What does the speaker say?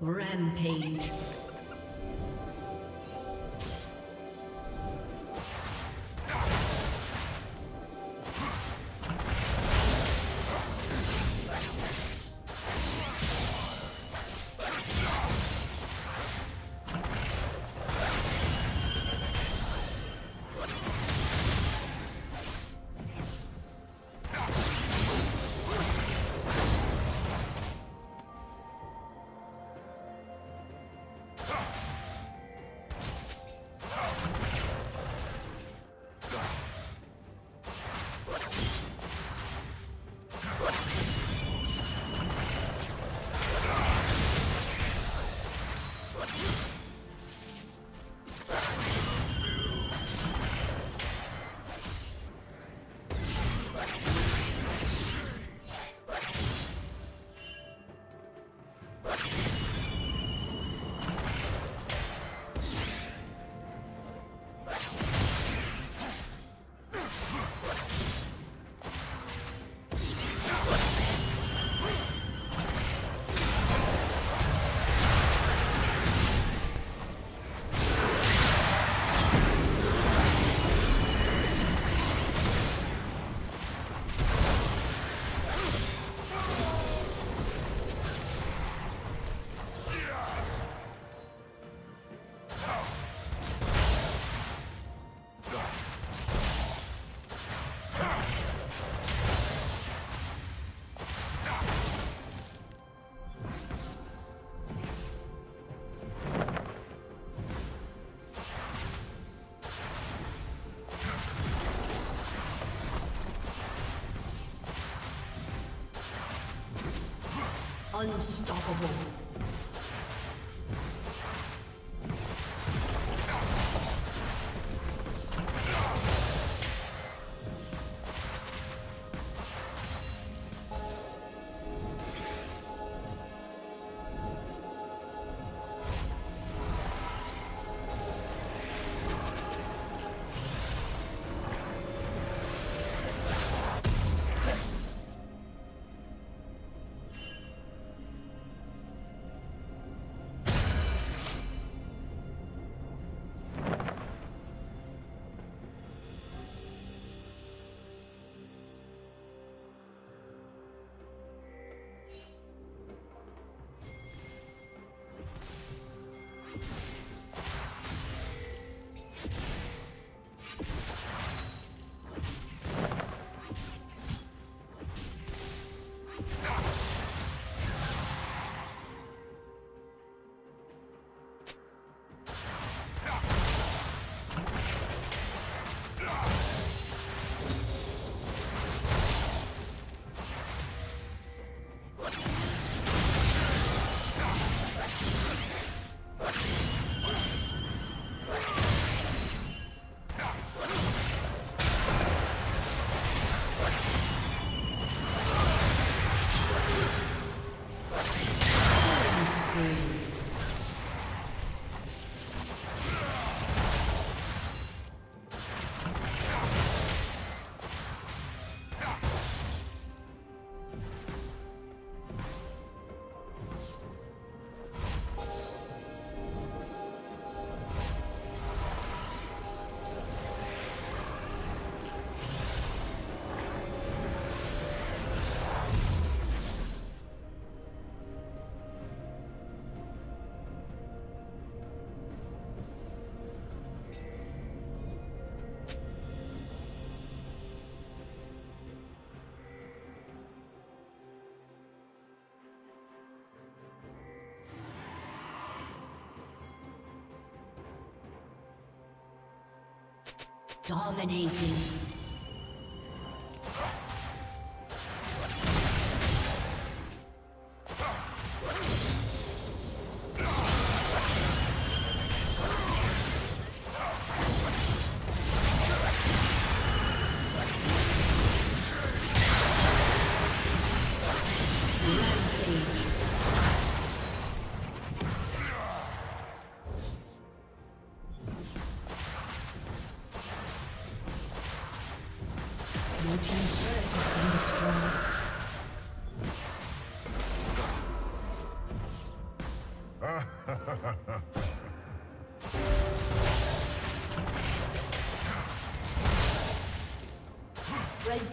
Rampage. Unstoppable. Dominating.